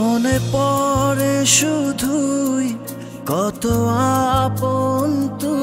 মনে পড়ে শুধুই কত আপন